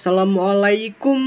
Assalamualaikum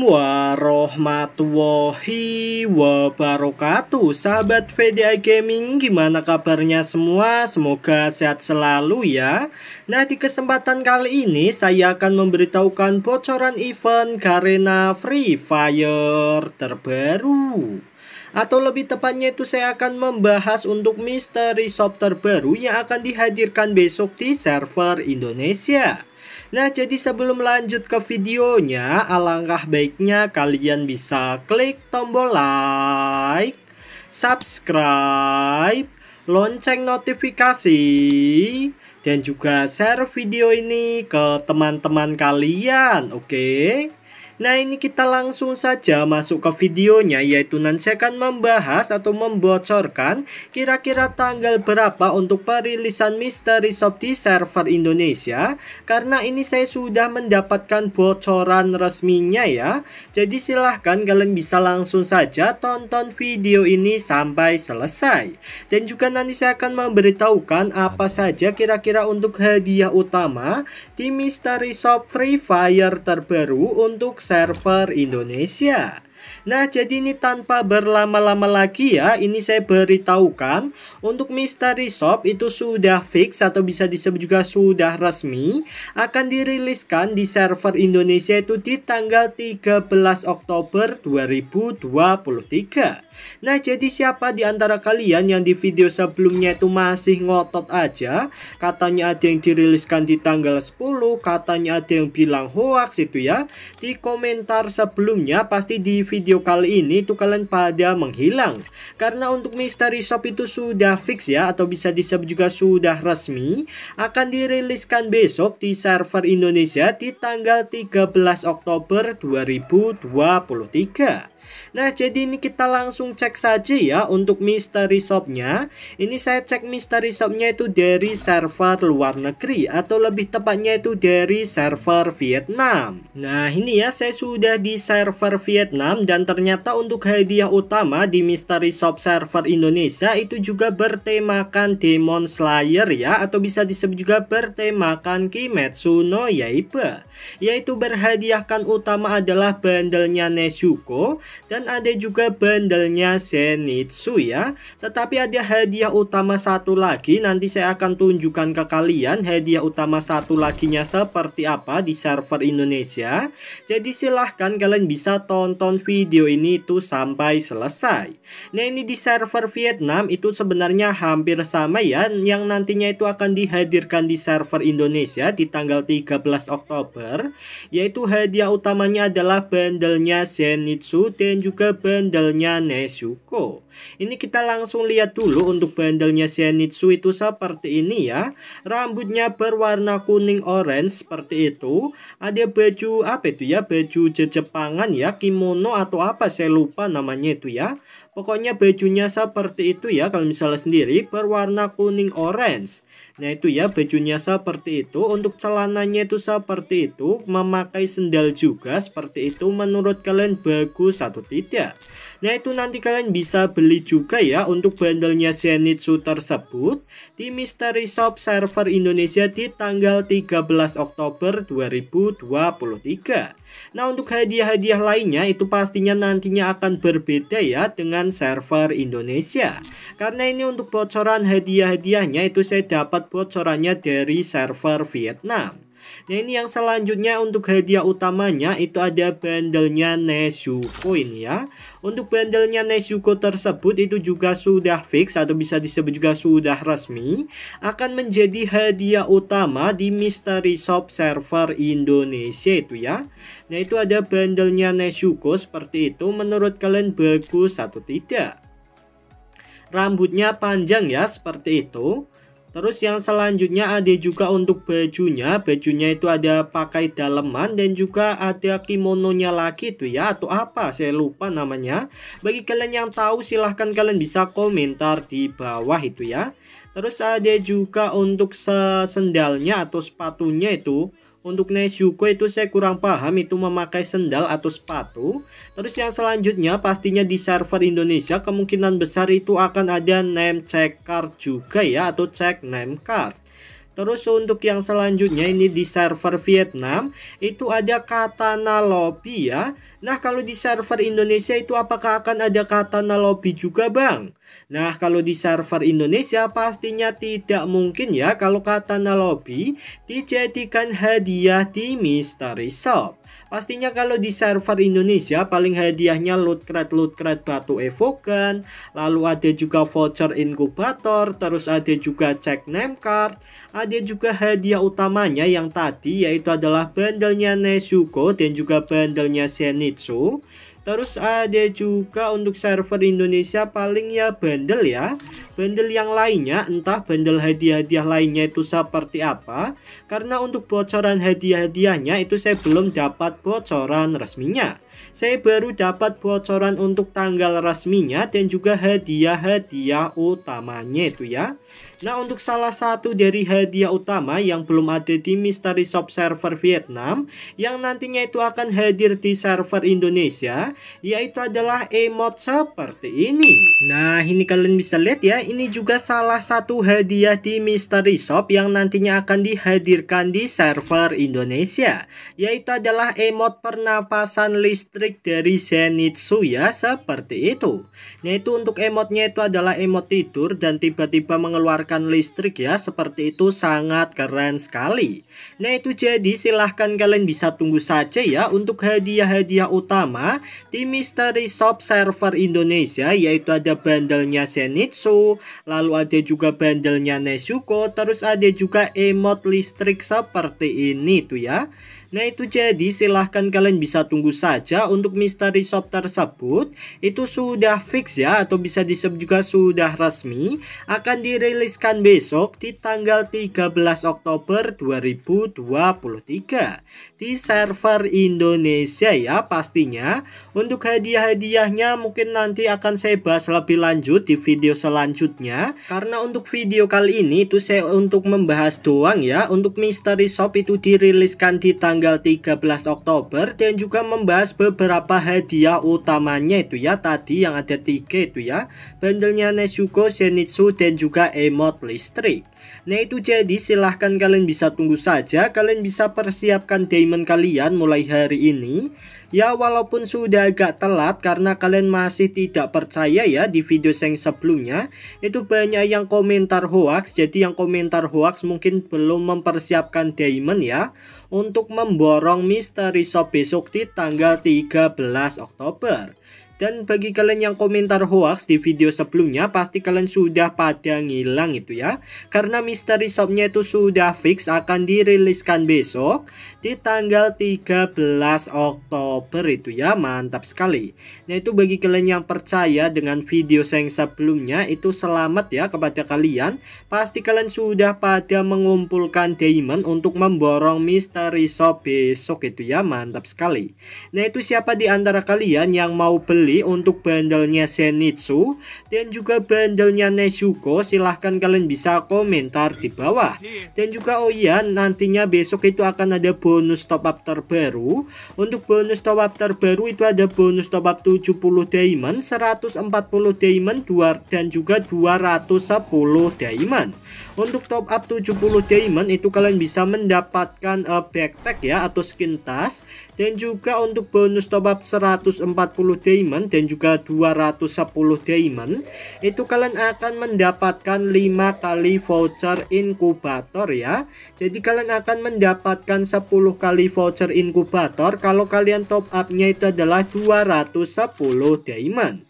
warahmatullahi wabarakatuh. Sahabat VDI Gaming gimana kabarnya semua? Semoga sehat selalu ya. Nah di kesempatan kali ini saya akan memberitahukan bocoran event Garena Free Fire terbaru. Atau lebih tepatnya itu saya akan membahas untuk misteri shop terbaru yang akan dihadirkan besok di server Indonesia. Nah, jadi sebelum lanjut ke videonya, alangkah baiknya kalian bisa klik tombol like, subscribe, lonceng notifikasi, dan juga share video ini ke teman-teman kalian, oke? Okay? Nah ini kita langsung saja masuk ke videonya yaitu nanti saya akan membahas atau membocorkan kira-kira tanggal berapa untuk perilisan Mystery Shop di server Indonesia. Karena ini saya sudah mendapatkan bocoran resminya ya. Jadi silahkan kalian bisa langsung saja tonton video ini sampai selesai. Dan juga nanti saya akan memberitahukan apa saja kira-kira untuk hadiah utama di Mystery Shop Free Fire terbaru untuk server Indonesia. Nah, jadi ini tanpa berlama-lama lagi ya, ini saya beritahukan untuk Mystery Shop itu sudah fix atau bisa disebut juga sudah resmi akan diriliskan di server Indonesia itu di tanggal 13 Oktober 2023. Nah, jadi siapa di antara kalian yang di video sebelumnya itu masih ngotot aja, katanya ada yang diriliskan di tanggal 10, katanya ada yang bilang hoax itu ya. Di komentar sebelumnya pasti di video video kali ini itu kalian pada menghilang. Karena untuk Mystery Shop itu sudah fix ya Atau bisa disebut juga sudah resmi Akan diriliskan besok di server Indonesia di tanggal 13 Oktober 2023 Nah, jadi ini kita langsung cek saja ya untuk mystery shopnya. Ini saya cek mystery shopnya itu dari server luar negeri atau lebih tepatnya itu dari server Vietnam. Nah, ini ya saya sudah di server Vietnam dan ternyata untuk hadiah utama di mystery shop server Indonesia itu juga bertemakan Demon Slayer ya atau bisa disebut juga bertemakan Kimetsu no Yaiba. Yaitu berhadiahkan utama adalah bandelnya Nezuko dan ada juga bandelnya Zenitsu ya. Tetapi ada hadiah utama satu lagi nanti saya akan tunjukkan ke kalian hadiah utama satu laginya seperti apa di server Indonesia. Jadi silahkan kalian bisa tonton video ini itu sampai selesai. Nah ini di server Vietnam itu sebenarnya hampir sama ya yang nantinya itu akan dihadirkan di server Indonesia di tanggal 13 Oktober yaitu hadiah utamanya adalah bandelnya Zenitsu dan juga bandelnya Nezuko. Ini kita langsung lihat dulu untuk bandelnya Zenitsu itu seperti ini ya. Rambutnya berwarna kuning orange seperti itu. Ada baju apa itu ya? Baju Jepangan ya, kimono atau apa saya lupa namanya itu ya. Pokoknya bajunya seperti itu ya kalau misalnya sendiri berwarna kuning orange. Nah itu ya bajunya seperti itu. Untuk celananya itu seperti itu. Memakai sendal juga seperti itu. Menurut kalian bagus atau tidak? Nah itu nanti kalian bisa beli juga ya untuk bandelnya Zenitsu tersebut di Mystery Shop server Indonesia di tanggal 13 Oktober 2023. Nah untuk hadiah-hadiah lainnya itu pastinya nantinya akan berbeda ya dengan server Indonesia. Karena ini untuk bocoran hadiah-hadiahnya itu saya dapat bocorannya dari server Vietnam. Nah ini yang selanjutnya untuk hadiah utamanya itu ada bandelnya Nezuko ini ya. Untuk bandelnya Nezuko tersebut itu juga sudah fix atau bisa disebut juga sudah resmi. Akan menjadi hadiah utama di Mystery Shop server Indonesia itu ya. Nah itu ada bandelnya Nezuko seperti itu. Menurut kalian bagus atau tidak? Rambutnya panjang ya seperti itu. Terus yang selanjutnya ada juga untuk bajunya. Bajunya itu ada pakai daleman dan juga ada kimononya lagi tuh ya atau apa saya lupa namanya. Bagi kalian yang tahu silahkan kalian bisa komentar di bawah itu ya. Terus ada juga untuk sendalnya atau sepatunya itu untuk Nezuko itu saya kurang paham itu memakai sendal atau sepatu. Terus yang selanjutnya pastinya di server Indonesia kemungkinan besar itu akan ada name check card juga ya atau check name card. Terus untuk yang selanjutnya ini di server Vietnam itu ada Katana Lobby ya. Nah kalau di server Indonesia itu apakah akan ada Katana Lobby juga bang? Nah kalau di server Indonesia pastinya tidak mungkin ya kalau Katana Lobby dijadikan hadiah di Mystery Shop. Pastinya kalau di server Indonesia paling hadiahnya loot crate loot crate batu evokan, lalu ada juga voucher inkubator, terus ada juga cek name card, ada juga hadiah utamanya yang tadi yaitu adalah bandelnya Nezuko dan juga bandelnya Zenitsu. Terus ada juga untuk server Indonesia paling ya bundle ya. Bundle yang lainnya entah bundle hadiah-hadiah lainnya itu seperti apa. Karena untuk bocoran hadiah-hadiahnya itu saya belum dapat bocoran resminya saya baru dapat bocoran untuk tanggal resminya dan juga hadiah-hadiah utamanya itu ya. Nah untuk salah satu dari hadiah utama yang belum ada di Mystery Shop server Vietnam yang nantinya itu akan hadir di server Indonesia yaitu adalah emote seperti ini. Nah ini kalian bisa lihat ya ini juga salah satu hadiah di Mystery Shop yang nantinya akan dihadirkan di server Indonesia yaitu adalah emote pernapasan listrik trik dari Zenitsu ya seperti itu Nah itu untuk emotnya itu adalah emot tidur dan tiba-tiba mengeluarkan listrik ya seperti itu sangat keren sekali Nah itu jadi silahkan kalian bisa tunggu saja ya untuk hadiah-hadiah utama di Mystery Shop server Indonesia yaitu ada bandelnya Zenitsu lalu ada juga bandelnya Nezuko terus ada juga emot listrik seperti ini tuh ya Nah itu jadi silahkan kalian bisa tunggu saja untuk mystery shop tersebut. Itu sudah fix ya atau bisa disebut juga sudah resmi. Akan diriliskan besok di tanggal 13 Oktober 2023 di server Indonesia ya pastinya. Untuk hadiah-hadiahnya mungkin nanti akan saya bahas lebih lanjut di video selanjutnya. Karena untuk video kali ini itu saya untuk membahas doang ya. Untuk mystery shop itu diriliskan di tanggal tanggal 13 Oktober dan juga membahas beberapa hadiah utamanya itu ya. Tadi yang ada tiga itu ya. Bandelnya Nezuko, Zenitsu dan juga emot listrik. Nah itu jadi silahkan kalian bisa tunggu saja. Kalian bisa persiapkan diamond kalian mulai hari ini Ya walaupun sudah agak telat karena kalian masih tidak percaya ya di video yang sebelumnya Itu banyak yang komentar hoax. Jadi yang komentar hoax mungkin belum mempersiapkan diamond ya Untuk memborong misteri shop besok di tanggal 13 Oktober dan bagi kalian yang komentar hoax di video sebelumnya pasti kalian sudah pada ngilang itu ya. Karena misteri shopnya itu sudah fix akan diriliskan besok di tanggal 13 Oktober itu ya. Mantap sekali. Nah itu bagi kalian yang percaya dengan video saya yang sebelumnya itu selamat ya kepada kalian. Pasti kalian sudah pada mengumpulkan diamond untuk memborong mystery shop besok itu ya. Mantap sekali. Nah itu siapa di antara kalian yang mau beli untuk bandelnya Zenitsu dan juga bandelnya Nezuko silahkan kalian bisa komentar di bawah dan juga oh iya nantinya besok itu akan ada bonus top up terbaru. Untuk bonus top up terbaru itu ada bonus top up 70 diamond, 140 diamond, 2 dan juga 210 diamond. Untuk top up 70 diamond itu kalian bisa mendapatkan uh, backpack ya atau skin tas dan juga untuk bonus top up 140 diamond dan juga 210 diamond itu kalian akan mendapatkan 5 kali voucher inkubator ya. Jadi kalian akan mendapatkan 10 kali voucher inkubator kalau kalian top upnya itu adalah 210 diamond.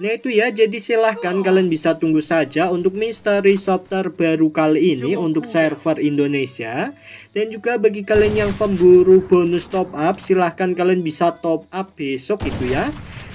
Nah itu ya, jadi silahkan kalian bisa tunggu saja untuk mystery shop terbaru kali ini untuk server Indonesia. Dan juga bagi kalian yang pemburu bonus top up, silahkan kalian bisa top up besok itu ya.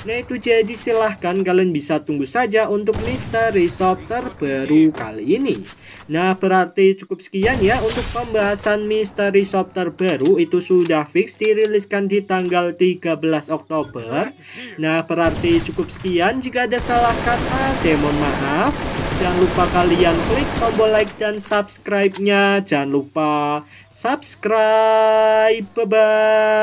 Nah itu jadi silahkan kalian bisa tunggu saja untuk mystery shop terbaru kali ini. Nah berarti cukup sekian ya untuk pembahasan mystery shop terbaru. Itu sudah fix diriliskan di tanggal 13 Oktober. Nah berarti cukup sekian. Jika ada salah kata saya mohon maaf Jangan lupa kalian klik tombol like dan subscribe-nya. Jangan lupa subscribe. Bye-bye.